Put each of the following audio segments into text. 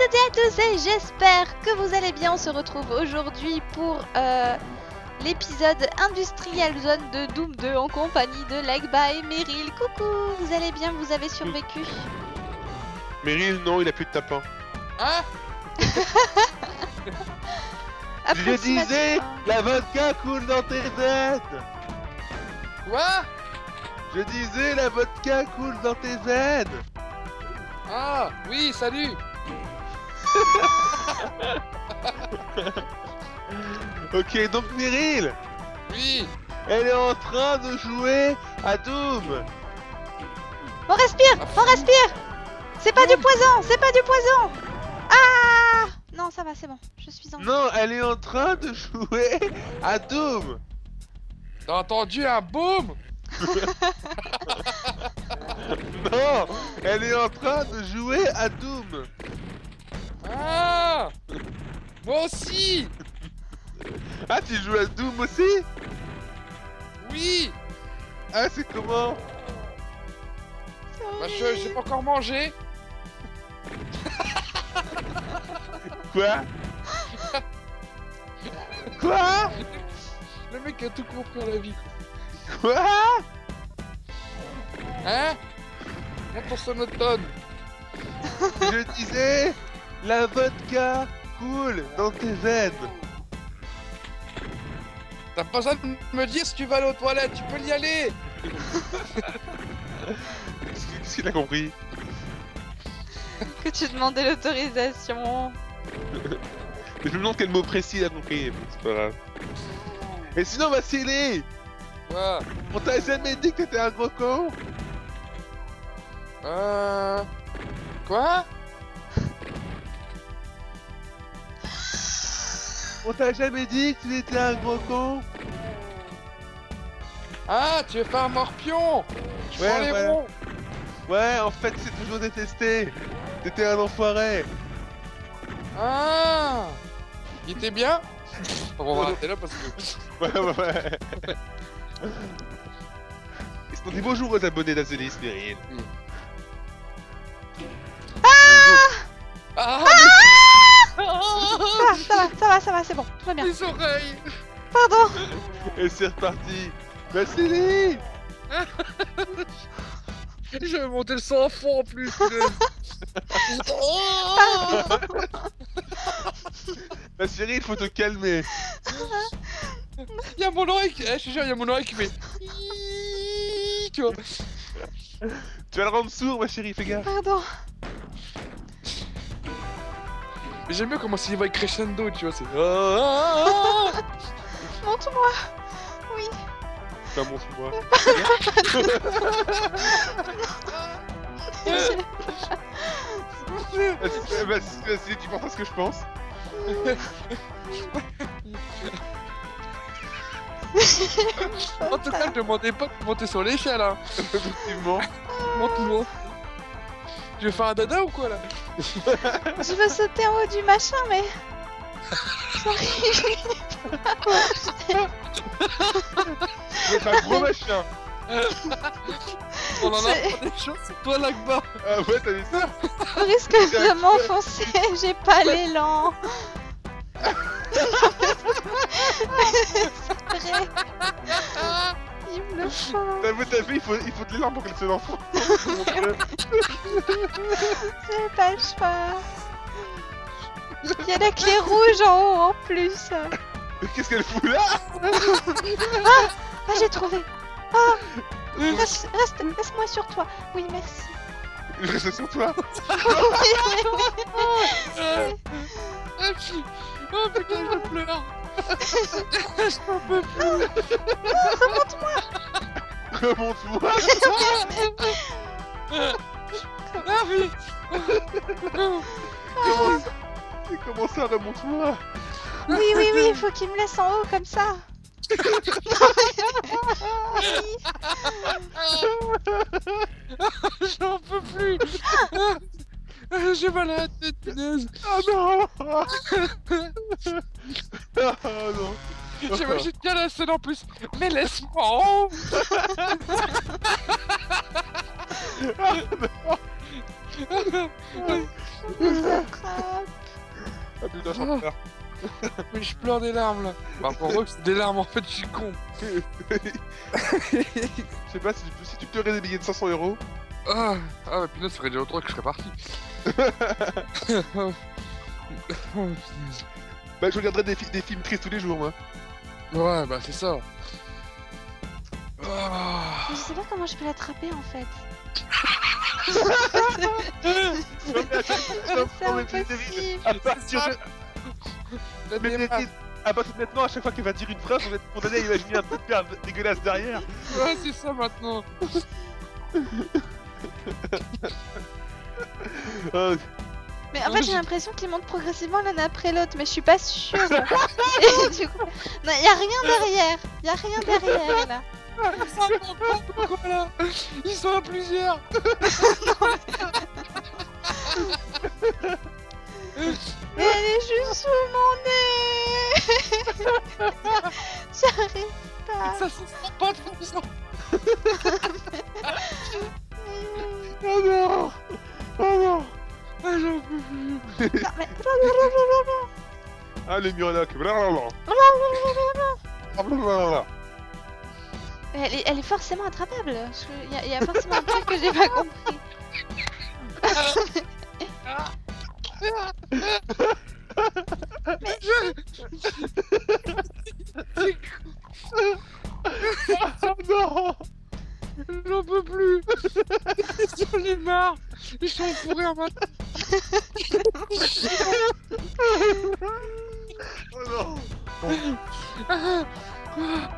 toutes et à tous et j'espère que vous allez bien. On se retrouve aujourd'hui pour euh, l'épisode Industrial Zone de Doom 2 en compagnie de Legba et Meryl. Coucou, vous allez bien, vous avez survécu? Meryl, non, il a plus de tapin. Hein? Je disais, la vodka coule dans tes veines Quoi? Je disais, la vodka coule dans tes veines Ah, oui, salut Ok, donc Meryl, Oui. elle est en train de jouer à Doom. On respire, on respire. C'est pas du poison, c'est pas du poison. Ah Non, ça va, c'est bon, je suis en... Non, elle est en train de jouer à Doom. T'as entendu un boom Non, elle est en train de jouer à Doom Ah Moi aussi Ah, tu joues à Doom aussi Oui Ah, c'est comment Bah, je j'ai pas encore mangé Quoi Quoi Le mec a tout compris à la vie. Quoi Hein Monte ton sonotone Je disais, la vodka coule dans tes veines. T'as pas besoin de me dire si tu vas aller aux toilettes, tu peux y aller. Qu'est-ce qu'il a compris Que tu demandais l'autorisation. Je me demande quel mot précis il a compris, mais c'est pas grave. Et sinon, Vassili, Quoi? on t'a jamais dit que t'étais un gros con? Euh... Quoi? On t'a jamais dit que tu étais un gros con Ah, tu veux faire un morpion Je Ouais, prends les ouais. ronds Ouais, en fait, c'est toujours détesté. T'étais un enfoiré. Ah Il était bien On va arrêter là parce que... Ouais, ouais, ouais. Sinon, dis bonjour aux abonnés d'Azelis, Meryl. Ah, Ça va, ça va, ça va, ça va, c'est bon, tout va bien. Les oreilles Pardon Et c'est reparti. Vassili Je vais monter le sang en fond en plus punaise. Vassili, il faut te calmer. Il y a mon oreille qui... Eh, je te jure, il y a mon oreille qui fait... Tu vois Tu vas le rendre sourd, ma chérie, fais gaffe. Pardon J'aime bien comment s'il va crescendo, tu vois, c'est... Montre-moi Oui Enfin, montre-moi. Vas-y, vas-y, tu penses à ce que je pense En tout cas, je demandais pas de monter sur l'échelle, hein Effectivement. Montre-moi Tu veux faire un dada ou quoi, là Je veux sauter en haut du machin, mais... J'arrive C'est un gros machin. On en a C'est- pas des choses, c'est toi là-bas Ah ouais, t'as vu ça Je risque de m'enfoncer, j'ai pas l'élan. C'est vrai Il me le faut T'as vu, t'as vu, il faut, il faut de l'élan pour qu'elle se l'enfant. J'ai pas le choix. Il y a la clé rouge en haut en plus. Qu'est-ce qu'elle fout là Ah j'ai trouvé. Ah Reste, reste, laisse-moi sur toi. Oui merci. Reste sur toi. Ah, Oh putain, je pleure Je n'en peux plus Remonte-moi. Ah oui Comment, comment ça, remonte-moi? Oui oui oui, il faut qu'il me laisse en haut comme ça. J'en peux plus J'ai mal à la tête, punaise Oh non Oh non J'imagine bien la scène en plus Mais laisse-moi en attrape. Ah putain, j'en pleure. Mais je pleure des larmes là. Bah pour moi c'est des larmes en fait, je suis con. Je sais pas si, si tu te billets de 500 euros. Ah, ah bah punaise, ça ferait déjà longtemps que je serais parti. Oh. Bah, je regarderais des, fi- des films tristes tous les jours, moi. ouais, bah c'est ça. Ah. Mais je sais pas comment je peux l'attraper en fait. Partir de maintenant, à chaque fois qu'elle va dire une phrase, on va être condamné à imaginer un truc de merde dégueulasse derrière. Ouais, c'est ça maintenant. Ah, Mais en fait, j'ai l'impression qu'ils montent progressivement l'un après l'autre, mais je suis pas sûre. Et du coup, non, y a rien derrière. Y a rien derrière là. Ils sont à plusieurs. Mais elle est juste sous mon nez. J'arrive pas. Ça se sent pas de. Oh non Oh non Ah, j'en peux plus. Non, mais... Ah, le murloc Blablabla. Blablabla. Elle est, elle est forcément attrapable. Il y, a- y a forcément un truc que j'ai pas compris. Oh non J'en peux plus. J'en ai marre. Ils sont pour rire maintenant. Oh non Ah, ah.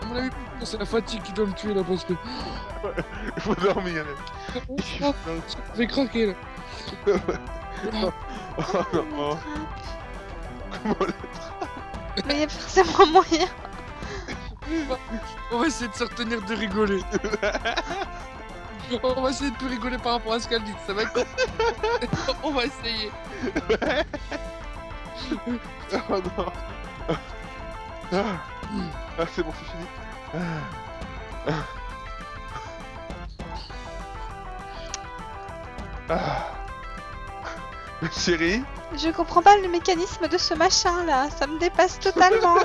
À mon avis, c'est la fatigue qui doit me tuer là parce que. Il faut dormir. Ah, Je vais craquer là. Oh On non. Comment Mais il y a forcément moyen. On va essayer de se retenir de rigoler. On va essayer de plus rigoler par rapport à ce qu'elle dit. Ça va être. On va essayer. Oh non Ah, c'est bon, c'est fini. Ah. Ah. Ah. Chérie Je comprends pas le mécanisme de ce machin là. Ça me dépasse totalement.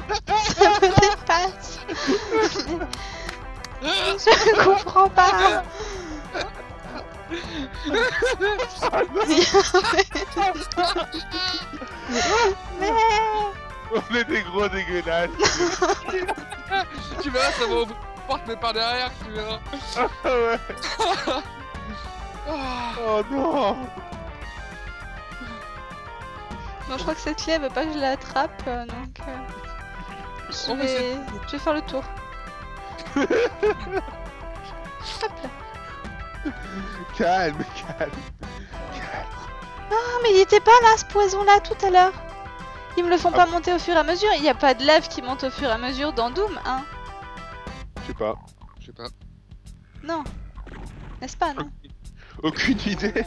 Ça me dépasse. Je comprends pas. Mais On est des gros dégueulasses Tu verras, ça va ouvrir la porte, mais par derrière, tu verras. Ah ouais Ah. Oh non bon, je crois que cette clé elle veut pas que je l'attrape, euh, donc euh, je, vais... je vais faire le tour. Hop là. Calme, calme Ah mais il était pas là ce poison là tout à l'heure. Ils me le font Ah pas bon monter au fur et à mesure. Il n'y a pas de lave qui monte au fur et à mesure dans Doom, hein Je sais pas. Je sais pas. Non. N'est-ce pas, non Aucune idée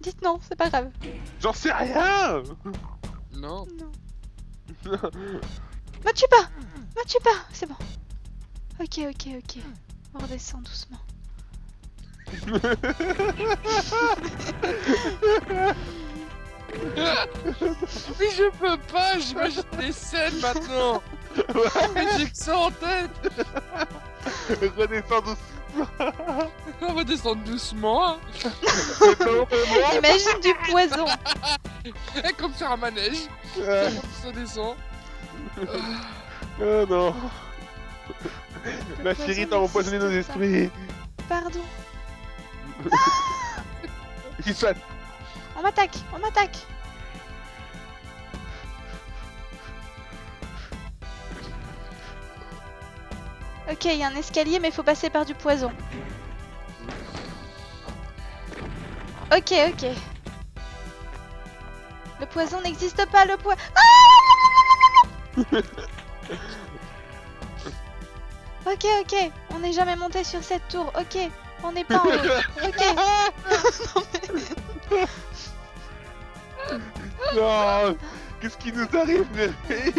Dites non, c'est pas grave. J'en sais rien Non. Non. Me tue pas Me tue pas C'est bon. Ok, ok, ok. On redescend doucement. Mais je peux pas, j'imagine des scènes maintenant. Mais j'ai que ça en tête. Redescends doucement On va descendre doucement. hein. Imagine du poison Et comme sur un manège. Ça descend. Oh non Ma chérie, t'as empoisonné nos esprits Pardon. Se passe On m'attaque On m'attaque Ok, il y a un escalier, mais il faut passer par du poison. Ok, ok. Le poison n'existe pas, le poison... ok, ok. On n'est jamais monté sur cette tour. Ok, on n'est pas en haut. Ok. Non Qu'est-ce qui nous arrive, Mary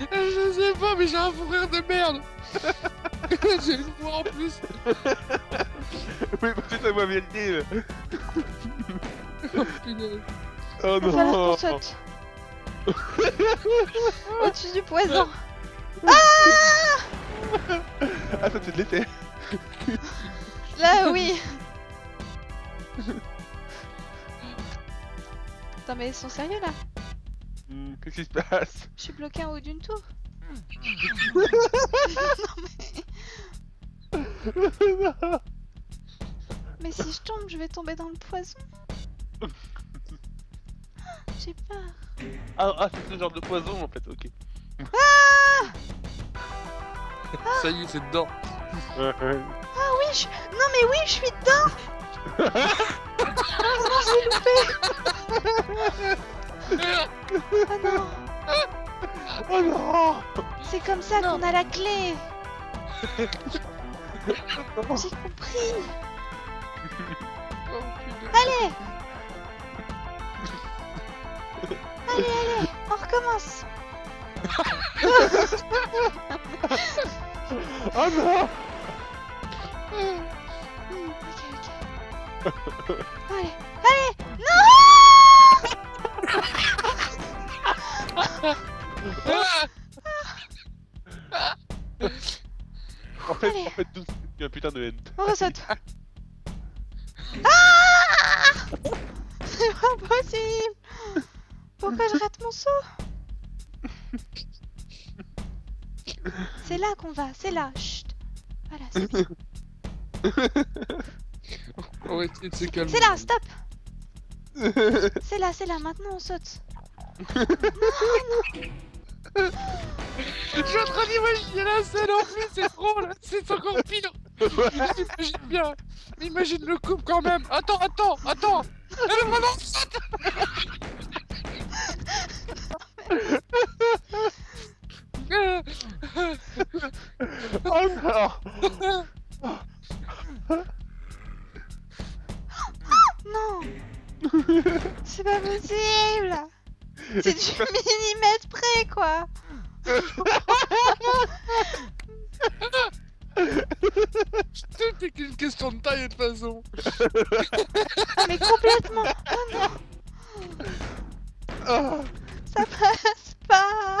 Je sais pas, mais j'ai un fou rire de merde. j'ai une voix en plus. Oui, parce que ça m'a vérité. Oh, punaise. Oh non. Au-dessus du poison. Ah, ça c'est de l'effet. Là, oui. Attends, mais ils sont sérieux là Hmm, Qu'est-ce qui se passe? Je suis bloqué en haut d'une tour. Mais si je tombe, je vais tomber dans le poison. J'ai peur. Ah, ah, c'est ce genre de poison en fait, ok. Ça y est, c'est dedans. Ah oui, je... non mais oui, je suis dedans. oh non, j'ai loupé. Oh non, Oh non c'est comme ça qu'on a la clé. J'ai compris. Oh. Allez. Allez, allez, on recommence. Oh non ok, ok. Allez, allez, non En fait, Allez. en fait, tout c'est un putain de end. On ressaute. Ah C'est pas possible Pourquoi je rate mon saut? C'est là qu'on va, c'est là. Chut. Voilà, c'est bien. On va essayer de se calmer. C'est là, stop C'est là, c'est là, maintenant on saute. Je suis en train d'imaginer la scène en plus, c'est drôle, c'est encore pire. J'imagine bien. Imagine le couple quand même. Attends, attends, attends. Elle va dans Oh non. Non. C'est pas possible. C'est du millimètre près, quoi. Tout est qu'une question de taille de toute façon. Mais complètement. Oh non Ah. Ça passe pas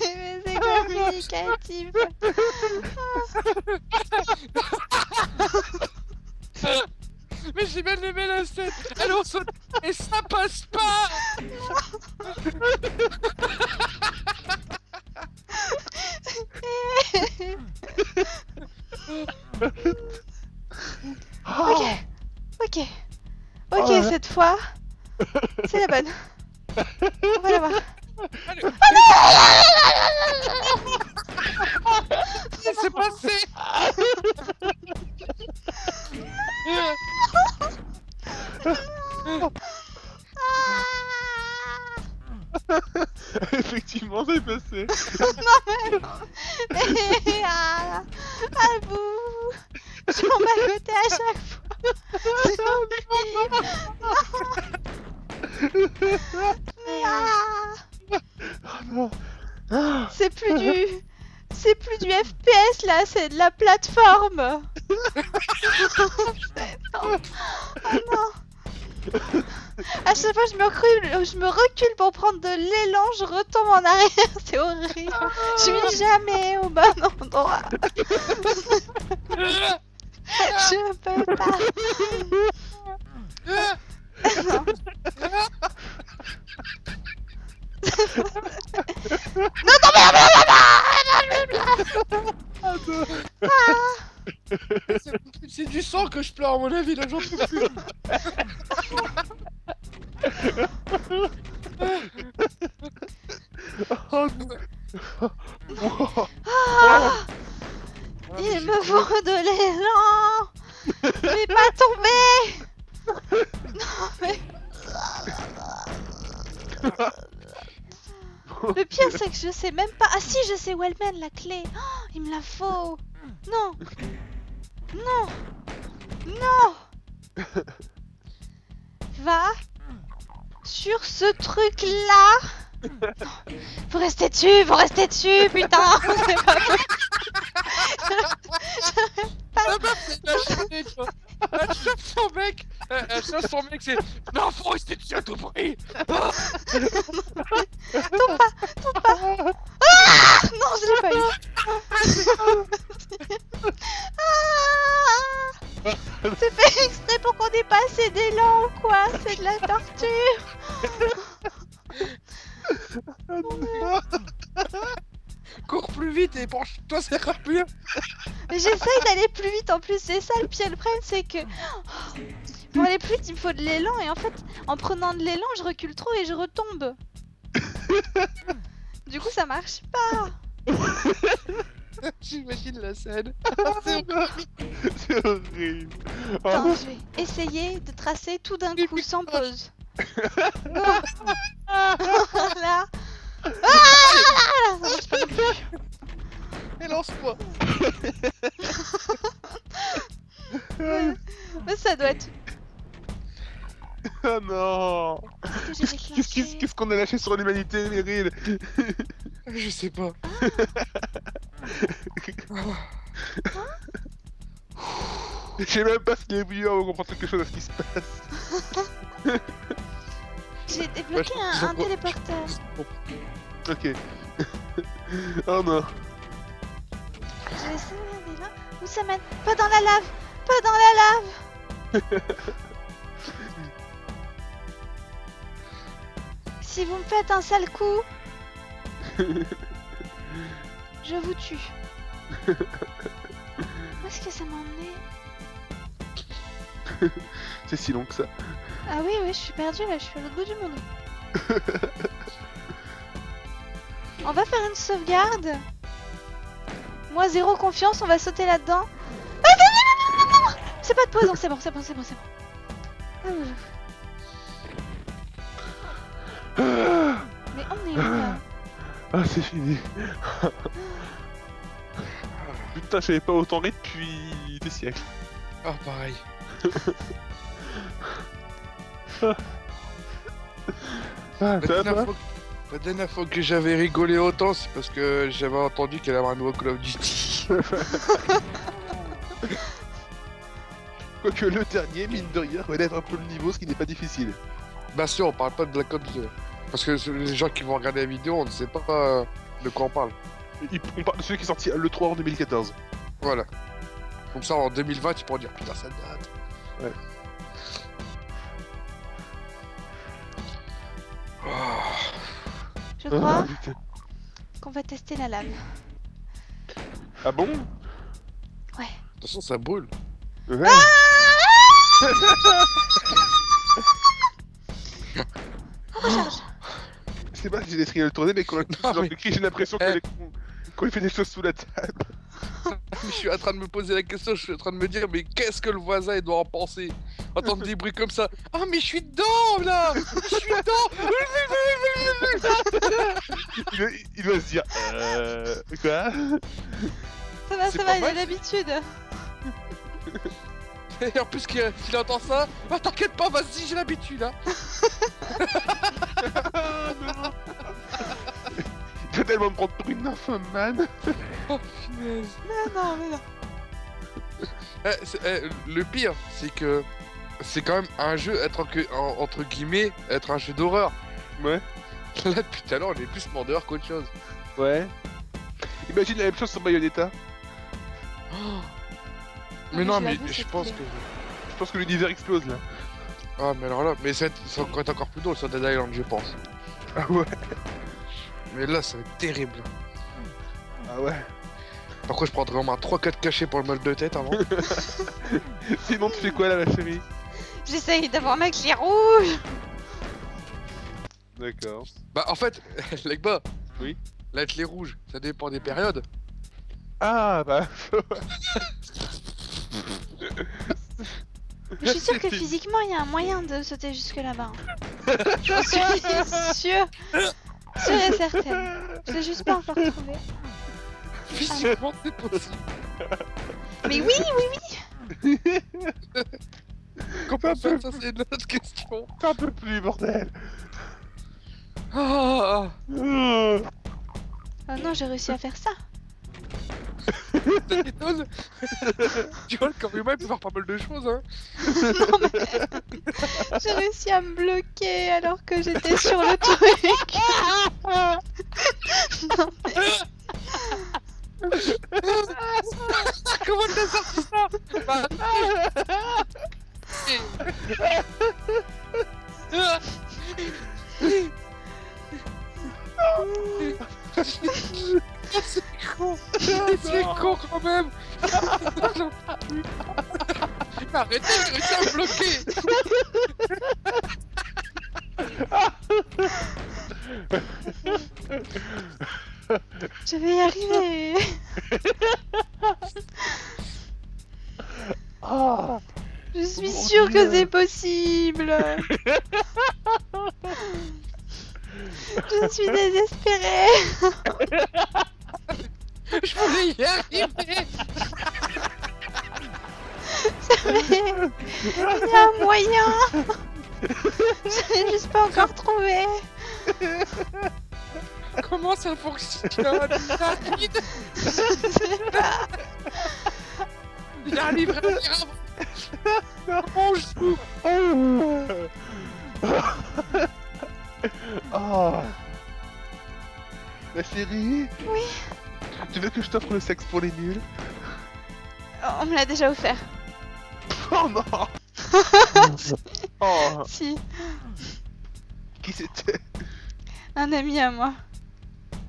Mais c'est communicatif Mais j'ai bien aimé la scène. Elle en saute et ça passe pas. Ok, ok, ok, Oh là. cette fois, c'est la bonne. On va la voir. Qu'est-ce qui s'est passé? Effectivement, c'est passé. à bout à côté à chaque fois non Ah. C'est plus du... C'est plus du FPS là, c'est de la plateforme. Non. Oh non. À chaque fois je me recule, je me recule pour prendre de l'élan, je retombe en arrière, c'est horrible. Je suis jamais au bon endroit. Je peux pas. Non. Non, non, mais C'est- C'est du sang que je pleure à mon avis, là j'en peux non. Ah Il me faut de l'élan Mais pas tomber Non mais... Le pire c'est que je sais même pas... Ah si je sais où elle mène la clé. Oh, Il me la faut. Non. Non. Non. Va sur ce truc-là. Vous restez dessus, vous restez dessus, putain. C'est pas La Elle chauffe son mec. Elle, elle chauffe son mec, c'est. Non, faut rester dessus à tout prix. Ah Non, je l'ai pas eu. Ah C'est fait exprès pour qu'on ait pas assez d'élan ou quoi C'est de la torture Cours plus vite et penche-toi, c'est rapide. Mais j'essaye d'aller plus vite en plus, c'est ça le pire. Le problème c'est que pour aller plus vite il me faut de l'élan et en fait en prenant de l'élan je recule trop et je retombe. Du coup ça marche pas. J'imagine la scène. C'est horrible. Oh, Attends, je vais essayer de tracer tout d'un coup sans pause. Voilà. Ah Ça marche pas non plus. Et lance-moi. Mais ça doit être. oh non Qu'est-ce qu'on a lâché sur l'humanité, Meryl Je sais pas. Je sais même pas s'il est venu on comprend quelque chose à ce qui se passe. J'ai débloqué un, un téléporteur. Ok. oh non. Pas dans la lave Pas dans la lave Si vous me faites un sale coup, je vous tue. Où est-ce que ça m'a emmené? C'est si long que ça. Ah oui, oui, je suis perdue là, je suis à l'autre bout du monde. on va faire une sauvegarde. Moi, zéro confiance, on va sauter là-dedans. C'est pas de poison, c'est bon, c'est bon, c'est bon, c'est bon. Ah. Mais on est où là Ah, c'est fini. Putain, j'avais pas autant ri depuis des siècles. Ah, pareil. Ah, La dernière, fois, la dernière fois que j'avais rigolé autant, c'est parce que j'avais entendu qu'elle avait un nouveau Call of Duty. Quoique le dernier, mine de rien, relève un peu le niveau, ce qui n'est pas difficile. Bah sûr, on parle pas de Black Ops 2. Parce que les gens qui vont regarder la vidéo, on ne sait pas euh, de quoi on parle. Il- On parle de celui qui est sorti le 3 en 2014. Voilà. Comme ça, en 2020, tu pourras dire putain, ça date. Ouais. Oh. Je crois Ah, qu'on va tester la lave. Ah bon? Ouais. De toute façon, ça brûle. Ouais. Recharge. Je sais pas si j'ai des trials tourner, mais quand Non, quand mais- j'ai l'impression Eh. est- qu'on lui fait des choses sous la table. je suis en train de me poser la question, je suis en train de me dire, mais qu'est-ce que le voisin il doit en penser? Entendre des bruits comme ça. Ah, mais je suis dedans là Je suis dedans Il, doit- il doit se dire Euh. Quoi? Ça va, C'est ça va, il a l'habitude. Et en plus qu'il qu'il entend ça, ah t'inquiète pas, vas-y, j'ai l'habitude hein Il va tellement me prendre pour une nymphomane. Oh punaise Non, non, mais non. Eh, c'est- eh, Le pire, c'est que c'est quand même un jeu, être en, que- en- entre guillemets, être un jeu d'horreur. Ouais. Là, depuis tout à l'heure, on est plus mordeur qu'autre chose. Ouais. Imagine la même chose sur Bayonetta. Mais mais non, je mais je pense que... Je pense que l'univers explose là. Ah, mais alors là, mais ça va être- encore plus drôle sur Dead Island, je pense. Ah ouais. Mais là, ça va être terrible. Ah ouais. Par contre, je prendrai au moins 3-4 cachets pour le mal de tête avant. Sinon, tu fais quoi là, ma chérie? J'essaye d'avoir ma clé rouge. D'accord. bah, en fait, Legba. Oui. La clé rouge, ça dépend des périodes. Ah bah. Je suis sûre que physiquement, il y a un moyen de sauter jusque là-bas. hein. Je suis sûre. Sûre et certaine. Je l'ai juste pas encore trouvé. Physiquement, c'est possible. Mais oui, oui, oui. Comment faire ça c'est une autre question. T'en peux plus, bordel Ah, Euh, Oh non, j'ai réussi à faire ça. tu vois, le corps humain il peut faire pas mal de choses, hein. J'ai réussi à me bloquer alors que j'étais sur le truc. Non, Comment t'as sorti ça? Bah, C'est con C'est con quand même Arrêtez, j'ai réussi à me bloquer je vais y arriver. Ah Je suis Mon sûre que c'est possible. Je suis désespérée. Je voulais y arriver Mais il y a un moyen. Je l'ai juste pas encore trouvé. Comment ça fonctionne? Je sais pas. On joue Ah La chérie Oui. Tu veux que je t'offre le sexe pour les nuls On me l'a déjà offert. Oh non Oh Si, Qui c'était? Un ami à moi.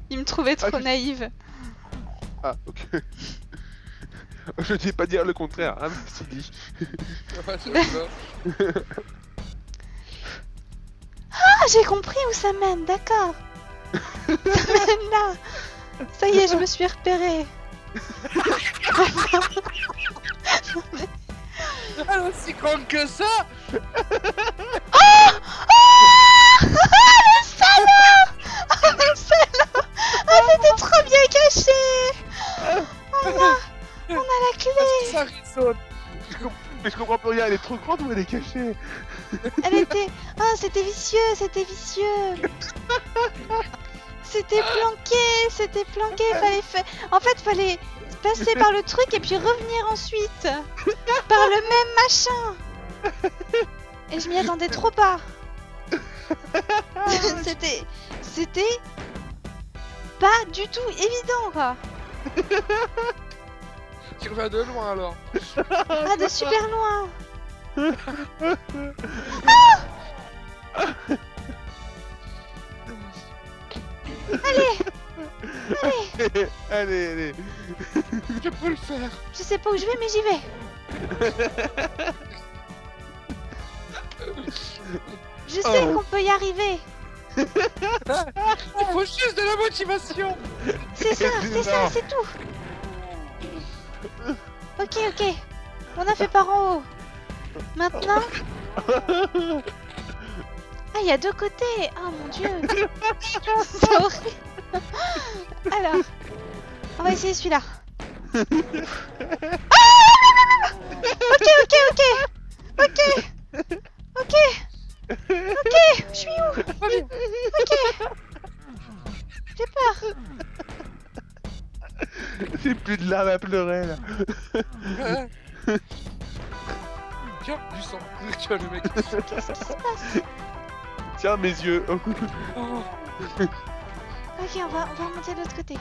Il me trouvait trop Ah, je- naïve. Ah, ok. Je ne vais pas dire le contraire, hein, mais c'est dit. Ah, j'ai compris où ça mène, d'accord. ça mène là. Ça y est, je me suis repérée. Elle est aussi grande que ça. Ah Ah Le salaud. Ah, le salaud. Ah, c'était trop bien caché. Oh là On a la clé. Ça résonne Mais je comprends plus rien, elle est trop grande ou elle est cachée? Elle était... Ah, c'était vicieux, c'était vicieux C'était planqué, c'était planqué, fallait fa- En fait, fallait passer par le truc et puis revenir ensuite Par le même machin. Et je m'y attendais trop pas. C'était... C'était... Pas du tout évident, quoi. Tu reviens de loin alors. Ah, de super loin allez, allez Je peux le faire Je sais pas où je vais, mais j'y vais Je sais Oh. qu'on peut y arriver Il faut juste de la motivation C'est ça, c'est ça, c'est tout. Ok, ok. On a fait par en haut. Maintenant. Ah, il y a deux côtés. Oh mon dieu. C'est horrible. Alors, on va essayer celui-là. Ah Ok, ok, ok. Ok. Ok. Ok. Je suis où? Ok. J'ai peur. J'ai plus de larmes à pleurer là. Tiens, du sang Tu vois le mec Qu'est-ce qui se passe? Tiens mes yeux Oh. Ok, on va, on va remonter de l'autre côté.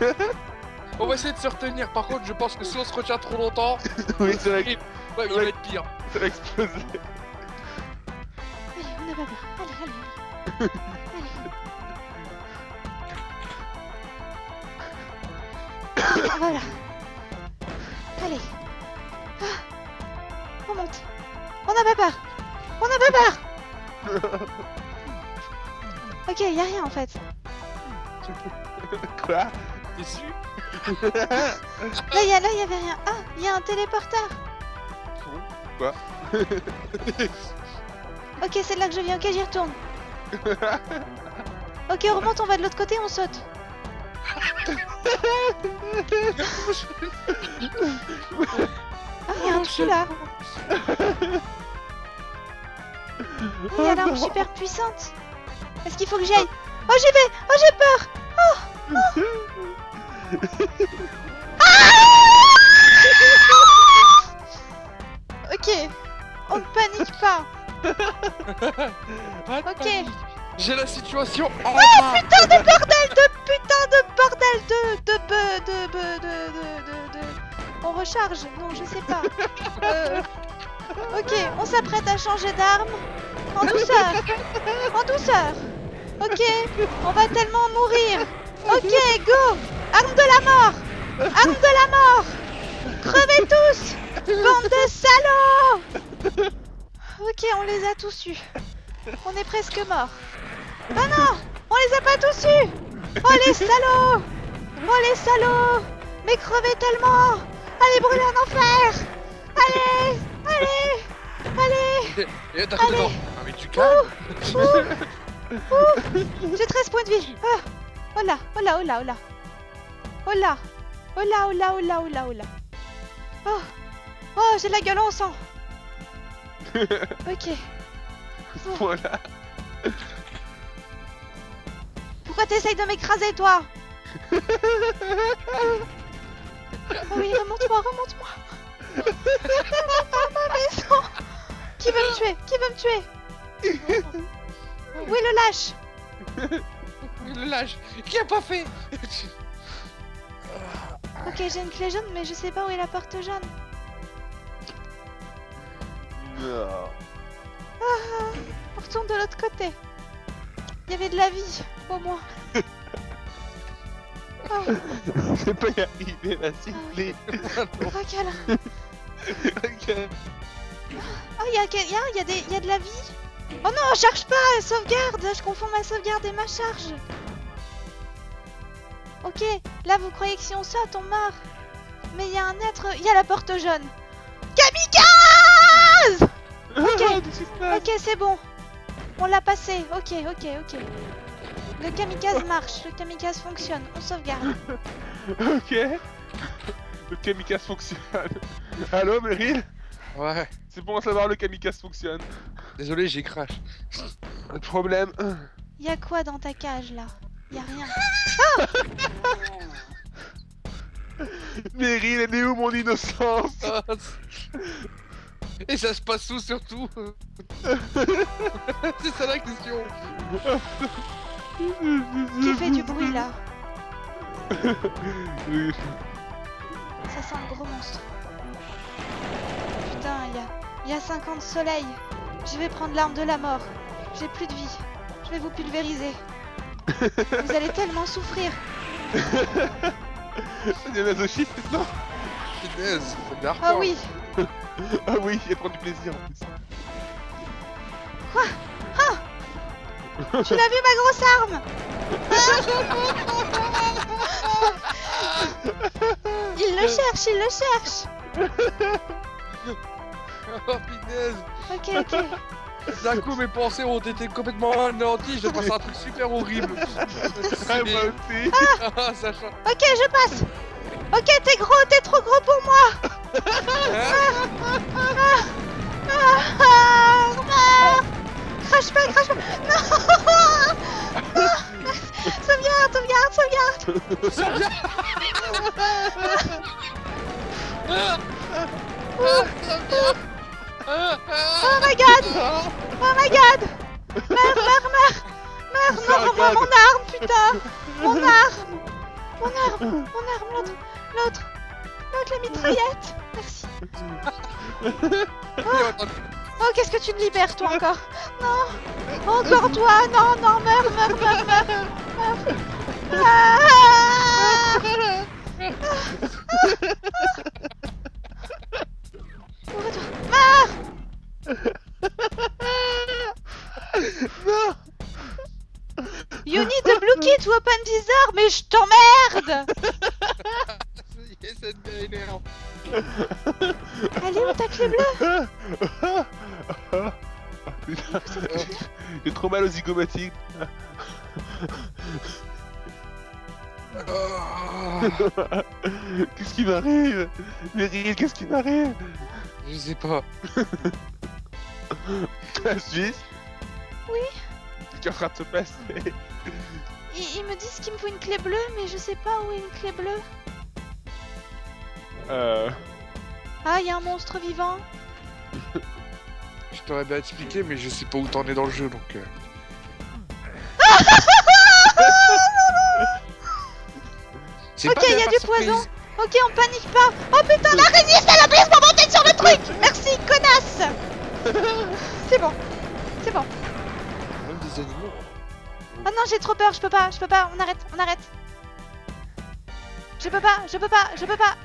On va essayer de se retenir, par contre je pense que si on se retient trop longtemps, Oui c'est vrai il, que ouais, il va être pire. ça va exploser Allez, on n'a pas peur. Allez, allez, allez. allez. voilà. Allez. Ah. On monte. On n'a pas peur. On n'a pas peur. Ok, y a rien en fait. Quoi? Déçu Là, y a, là, y avait rien. Ah, y a un téléporteur. Quoi? Ok, c'est de là que je viens. Ok, j'y retourne. Ok, on remonte, on va de l'autre côté, on saute. Ah, y a un trou là Il y a Oh l'arme super puissante Est-ce qu'il faut que j'y aille Oh j'y vais! Oh j'ai peur! Ok, on ne panique pas. Ok. J'ai la situation en main. Putain de bordel de putain de bordel de de de de de. On recharge? Non je sais pas. Euh, Ok, on s'apprête à changer d'arme En douceur. En douceur. Ok, on va tellement mourir. Ok, go. Arme de la mort. Arme de la mort. Crevez tous. Bande de salauds. Ok, on les a tous eus. On est presque morts. Ah non On les a pas tous eus. Oh les salauds. Oh les salauds. Mais crevez tellement. Allez brûler en enfer. Allez Allez Allez. Attends, Allez tu calmes oh, oh, oh. J'ai 13 points de vie. Ah, oh là, oh là, oh là, oh là. Oh là Oh là, oh là, oh là, oh là, oh là. Oh Oh, j'ai la gueule en sang. Ok. Voilà. Pourquoi t'essayes de m'écraser, toi? Oh oui, remonte-moi, remonte-moi. Qui veut me tuer? Qui veut me tuer? Où est le lâche Le lâche. Qui a pas fait Ok, j'ai une clé jaune, mais je sais pas où est la porte jaune. Non. On retourne de l'autre côté. Il y avait de la vie, au moins. Oh, Je vais pas y arriver là, s'il vous plaît. là. Ok. Oh, il y a, il y, a, il y, a y a de la vie Oh non, charge pas, sauvegarde Je confonds ma sauvegarde et ma charge Ok, là vous croyez que si on saute, on meurt Mais il y a un être... Il y a la porte jaune Kamikaze Ok. Passe Ok, c'est bon On l'a passé, ok, ok, ok. Le kamikaze marche, le kamikaze fonctionne, on sauvegarde. Ok. Le kamikaze fonctionne. Allô, Meryl Ouais. C'est bon à savoir, le kamikaze fonctionne. Désolé, j'ai crash. Pas de problème. Y a quoi dans ta cage là? Y a rien. Meryl, elle est où mon innocence? Et ça se passe où surtout? C'est ça la question. Qui fait du bruit là? Ça sent le gros monstre. Putain, il y a, y a 50 soleils. Je vais prendre l'arme de la mort. J'ai plus de vie. Je vais vous pulvériser. Vous allez tellement souffrir. Il y a masochiste maintenant Punaise, Ah oui, Ah oui, il prend du plaisir en plus. tu l'as vu ma grosse arme? Il le cherche, il le cherche. Oh punaise Ok, ok. D'un coup mes pensées ont été complètement anéanties, je passe un truc super horrible. Ah, moi aussi. Ah, ça change. Ok, je passe. Ok, t'es gros, t'es trop gros pour moi. Ah, ah, ah. Crache pas, crache pas. Non. Non. Sauvegarde, sauvegarde, sauvegarde. Oh my god. Oh my god. Meurs, meurs, meurs. Meurs, non, rends-moi mon arme, putain. Mon arme. Mon arme, mon arme, l'autre, l'autre. L'autre, la mitraillette. Merci. Oh, qu'est-ce que tu me libères, toi, encore? Non Encore toi Non, non, meurs, meurs, meurs, meurs Meurs Ah Ouvre-toi Meurs Non You need a blue key to open this door, mais je t'emmerde Yes, ça devient énervant. Elle est où ta clé bleue Ah, ah, ah, putain, J'ai trop mal aux zygomatiques. Ah, Qu'est-ce qui m'arrive? Meryl, qu'est-ce qui m'arrive? Je sais pas. La Suisse Oui. En train de se passer Ils, ils me disent qu'il me faut une clé bleue, mais je sais pas où est une clé bleue. Euh... Ah, il y a un monstre vivant. Je t'aurais bien expliqué, mais je sais pas où t'en es dans le jeu donc. euh. C'est Ok, bien y a du poison. Ok, on panique pas. Oh putain, l'araignée, ça l'a prise pour monter sur le truc. Merci, connasse. C'est bon. C'est bon. Même des animaux. Oh non, j'ai trop peur, je peux pas, je peux pas, on arrête, on arrête. Je peux pas, je peux pas, je peux pas.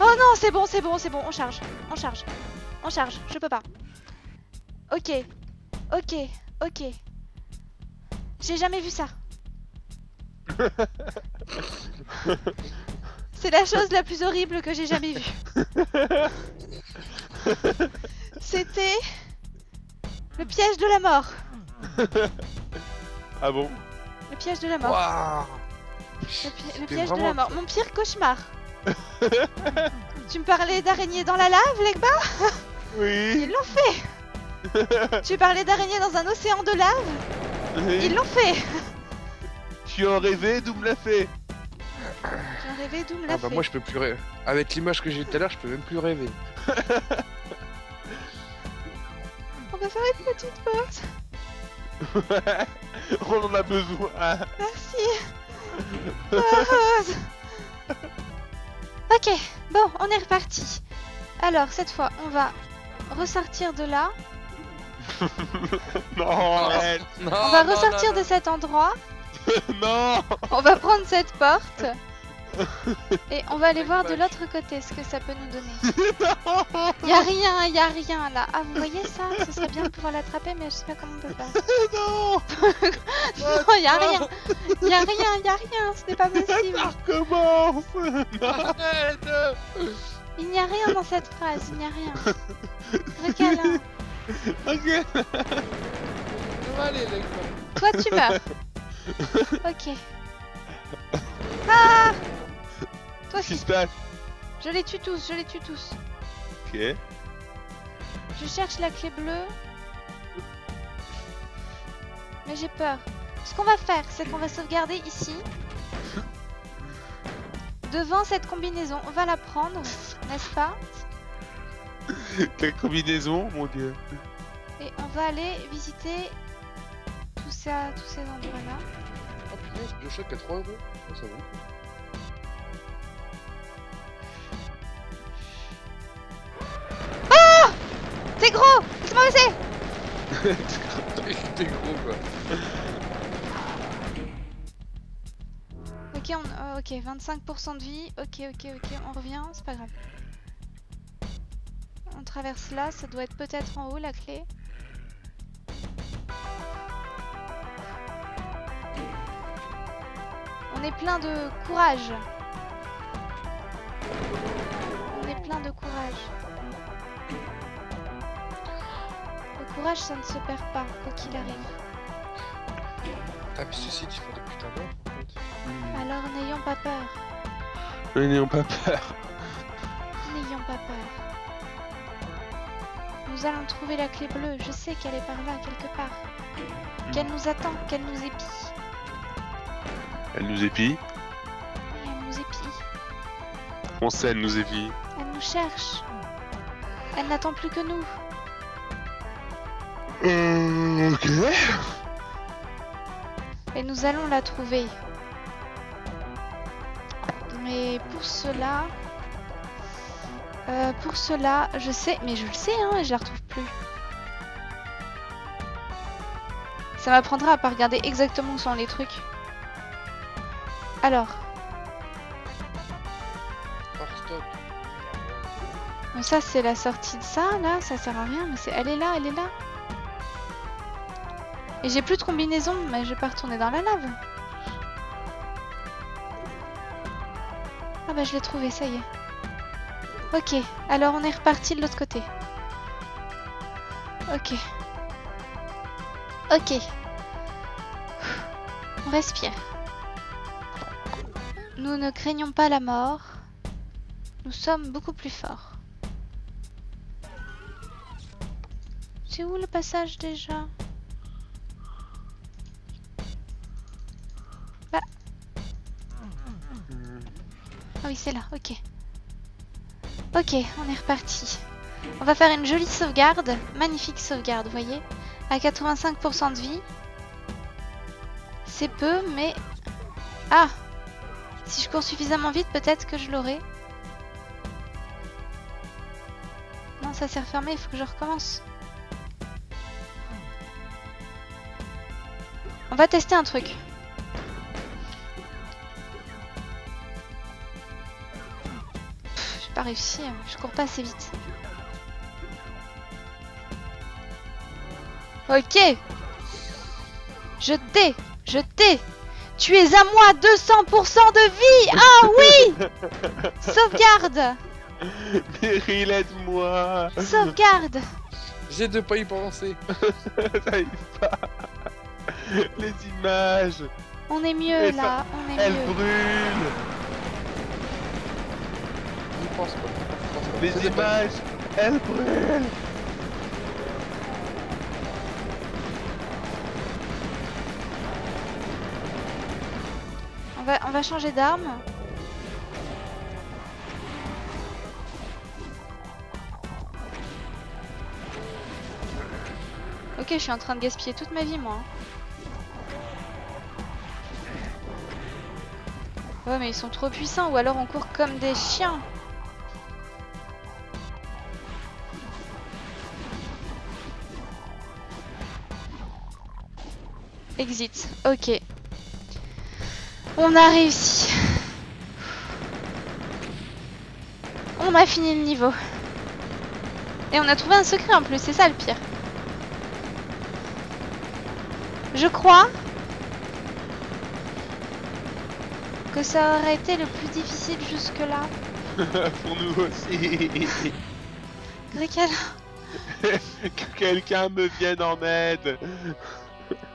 Oh non, c'est bon, c'est bon, c'est bon, on charge, on charge, on charge, je peux pas. Ok, ok, ok. J'ai jamais vu ça. C'est la chose la plus horrible que j'ai jamais vue. C'était le piège de la mort. Ah bon? Le piège de la mort. Waouh Le, pi- le C'était piège de la mort. Mon pire cauchemar. tu me parlais d'araignées dans la lave, Legba? Oui Ils l'ont fait. tu parlais d'araignées dans un océan de lave? Oui. Ils l'ont fait. Tu en rêvais, Doom l'a fait? Ah bah fait. moi je peux plus rêver. Avec l'image que j'ai tout à l'heure, je peux même plus rêver. On va faire une petite pause. On en a besoin Merci. Pause. ok, bon, on est reparti. Alors, cette fois, on va ressortir de là. Non, arrête Non, On va ressortir de cet endroit. Non On va prendre cette porte. Et on va aller voir de l'autre côté ce que ça peut nous donner. Y a rien, y a rien là. Ah, vous voyez ça? Ce serait bien de pouvoir l'attraper, mais je sais pas comment on peut faire. Non Non, y a rien. Y a rien, y a rien. Ce n'est pas possible. Ça recommence Arrête Il n'y a rien dans cette phrase. Il n'y a rien. Recalin. Ok Allez, les gars. Toi, tu meurs. Ok. Ah Qu'est-ce qui se passe? Je les tue tous. Je les tue tous. Ok. Je cherche la clé bleue. Mais j'ai peur. Ce qu'on va faire, c'est qu'on va sauvegarder ici. Devant cette combinaison. On va la prendre, n'est-ce pas? Quelle combinaison, mon dieu Et on va aller visiter tous, ça, tous ces endroits-là. Oh putain, ce Bioshock à 3 euros. Ça vaut. T'es gros Laisse-moi passer T'es gros quoi. Ok, on... oh, ok, 25% de vie. Ok, ok, ok, on revient, c'est pas grave. On traverse là, ça doit être peut-être en haut la clé. On est plein de courage. On est plein de courage. Courage, ça ne se perd pas, quoi qu'il arrive. Ah, mais ceci, tu fais des putains d'or en fait. Alors n'ayons pas peur. N'ayons pas peur. N'ayons pas peur. Nous allons trouver la clé bleue. Je sais qu'elle est par là, quelque part. Qu'elle nous attend, qu'elle nous épie. Elle nous épie. Oui, elle nous épie. On sait, elle nous épie. Elle nous cherche. Elle n'attend plus que nous. Euh, ok. Et nous allons la trouver. Mais pour cela... euh, pour cela, je sais... Mais je le sais, hein, je la retrouve plus. Ça m'apprendra à pas regarder exactement où sont les trucs. Alors, ça c'est la sortie de ça, là, ça sert à rien, mais c'est... Elle est là, elle est là. Et j'ai plus de combinaison, mais je vais pas retourner dans la lave. Ah bah je l'ai trouvé, ça y est. Ok, alors on est reparti de l'autre côté. Ok. Ok. On respire. Nous ne craignons pas la mort. Nous sommes beaucoup plus forts. C'est où le passage déjà? Ah oui, c'est là, ok. Ok, on est reparti. On va faire une jolie sauvegarde. Magnifique sauvegarde, vous voyez À 85% de vie. C'est peu, mais... Ah Si je cours suffisamment vite, peut-être que je l'aurai. Non, ça s'est refermé, il faut que je recommence. On va tester un truc. Réussi, hein. je cours pas assez vite. Ok. Je t'ai Je t'ai. Tu es à moi 200% de vie. Ah oui. Sauvegarde. Meryl, aide-moi Sauvegarde. J'ai de pas y penser. Pas. Les images. On est mieux Et là, on est mieux. brûlent J'y pense pas. j'y pense pas. Les C'était pas- images Elles brûlent On va, on va changer d'arme. Ok, je suis en train de gaspiller toute ma vie, moi. Ouais, mais ils sont trop puissants, ou alors on court comme des chiens. Exit, ok. On a réussi. On a fini le niveau. Et on a trouvé un secret en plus, c'est ça le pire. Je crois que ça aurait été le plus difficile jusque-là. Pour nous aussi Que quelqu'un me vienne en aide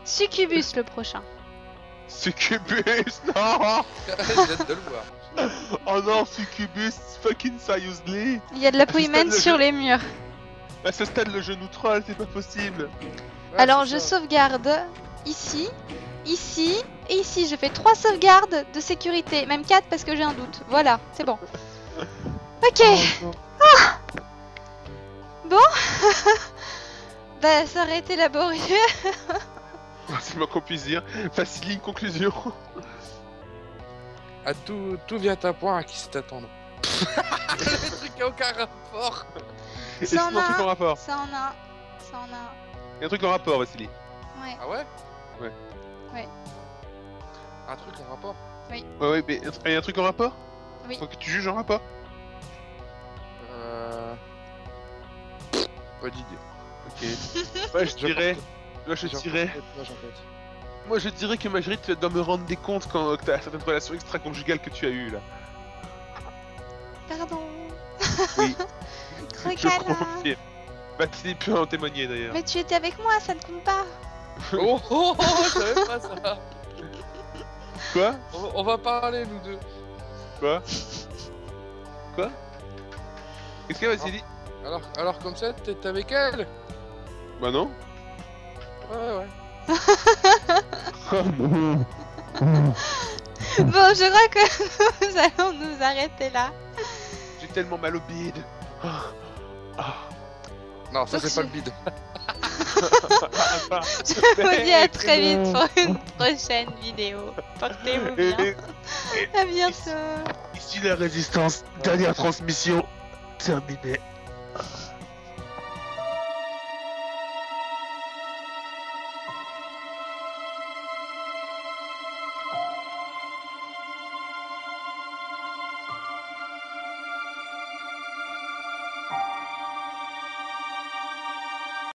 Succubus le prochain. Succubus, non J'ai hâte de le voir. Oh non, Succubus, fucking seriously Il y a de la le sur les murs. À ce stade, le genou troll, c'est pas possible Ouais, Alors je ça. sauvegarde ici, ici et ici. Je fais trois sauvegardes de sécurité, même quatre parce que j'ai un doute. Voilà, c'est bon. Ok, bah ça aurait été laborieux. C'est moins qu'on puisse dire. Facile conclusion. À tout, tout vient à point à qui s'est attendre. Le truc a aucun rapport. Et Ça en sinon, un a truc en rapport. Ça en a, ça en a. Il y a un truc en rapport, Vassili. Ouais. Ah ouais? Ouais. Ouais. Un truc en rapport? Ouais, ouais, mais il y a un truc en rapport? Oui. Faut que tu juges en rapport Euh... Pas d'idée. Ok. Ouais, je Je dirais. Moi, je dirais. moi, je dirais que Marguerite, tu dois me rendre des comptes quand que t'as certaines relations extra-conjugales que tu as eues là. Pardon. Oui. Je confirme. Vassili peut en témoigner d'ailleurs. mais tu étais avec moi, ça ne compte pas. Oh, oh, oh, je savais pas ça. Quoi? On, on va parler, nous deux. Quoi? Quoi? Qu'est-ce qu'il y a, Vassili Alors, alors comme ça, t'es avec elle? Bah non. Ouais, ouais. Bon, je crois que nous allons nous arrêter là. J'ai tellement mal au bide. Ah. Ah. Non, ça c'est pas le bide. Je vous dis à très vite pour une prochaine vidéo. Portez-vous bien. À bientôt. Ici la résistance, dernière transmission terminée.